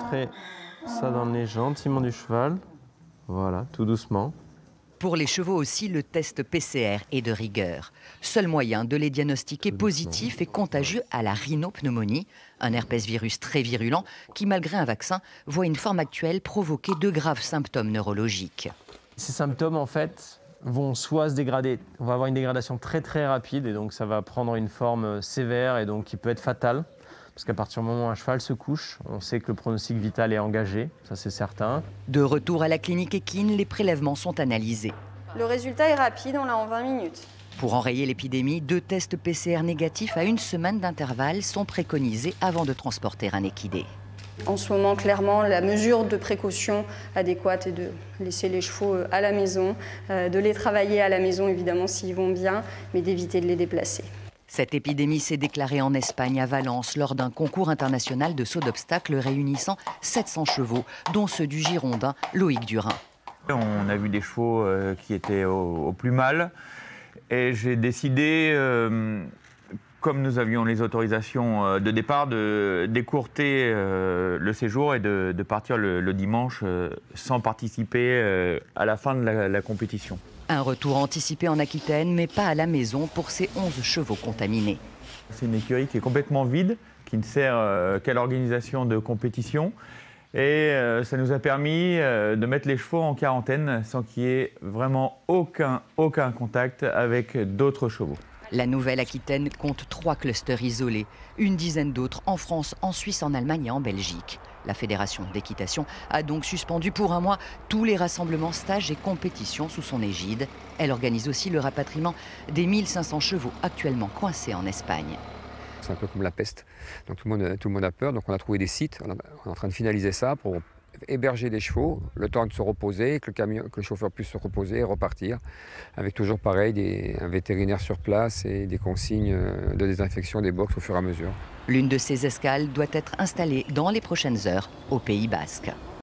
Rentrer ça dans le nez gentiment du cheval. Voilà, tout doucement. Pour les chevaux aussi, le test PCR est de rigueur. Seul moyen de les diagnostiquer positifs et contagieux à la rhinopneumonie, un herpès virus très virulent qui, malgré un vaccin, voit une forme actuelle provoquer de graves symptômes neurologiques. Ces symptômes, en fait, vont soit se dégrader, on va avoir une dégradation très très rapide et donc ça va prendre une forme sévère et donc qui peut être fatale. Parce qu'à partir du moment où un cheval se couche, on sait que le pronostic vital est engagé, ça c'est certain. De retour à la clinique équine, les prélèvements sont analysés. Le résultat est rapide, on l'a en 20 minutes. Pour enrayer l'épidémie, deux tests PCR négatifs à une semaine d'intervalle sont préconisés avant de transporter un équidé. En ce moment, clairement, la mesure de précaution adéquate est de laisser les chevaux euh, à la maison, euh, de les travailler à la maison évidemment s'ils vont bien, mais d'éviter de les déplacer. Cette épidémie s'est déclarée en Espagne à Valence lors d'un concours international de saut d'obstacles réunissant 700 chevaux, dont ceux du Girondin Loïc Durin. On a vu des chevaux euh, qui étaient au, plus mal et j'ai décidé, euh, comme nous avions les autorisations euh, de départ, de d'écourter le séjour et de, partir le, dimanche sans participer à la fin de la compétition. Un retour anticipé en Aquitaine, mais pas à la maison pour ces 11 chevaux contaminés. C'est une écurie qui est complètement vide, qui ne sert euh, qu'à l'organisation de compétitions. Et euh, ça nous a permis euh, de mettre les chevaux en quarantaine sans qu'il y ait vraiment aucun, aucun contact avec d'autres chevaux. La Nouvelle-Aquitaine compte trois clusters isolés, une dizaine d'autres en France, en Suisse, en Allemagne et en Belgique. La Fédération d'équitation a donc suspendu pour un mois tous les rassemblements, stages et compétitions sous son égide. Elle organise aussi le rapatriement des 1500 chevaux actuellement coincés en Espagne. C'est un peu comme la peste. Tout le, monde, a peur. Donc on a trouvé des sites. On est en train de finaliser ça héberger des chevaux, le temps de se reposer, que le, camion, que le chauffeur puisse se reposer et repartir, avec toujours pareil un vétérinaire sur place et des consignes euh, de désinfection des box au fur et à mesure. L'une de ces escales doit être installée dans les prochaines heures au Pays Basque.